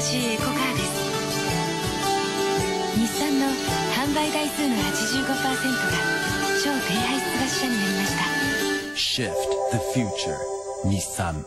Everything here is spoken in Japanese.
しいエコカーです。日産の販売台数の85%が超低排出ガス車になりました。Shift the future. 日産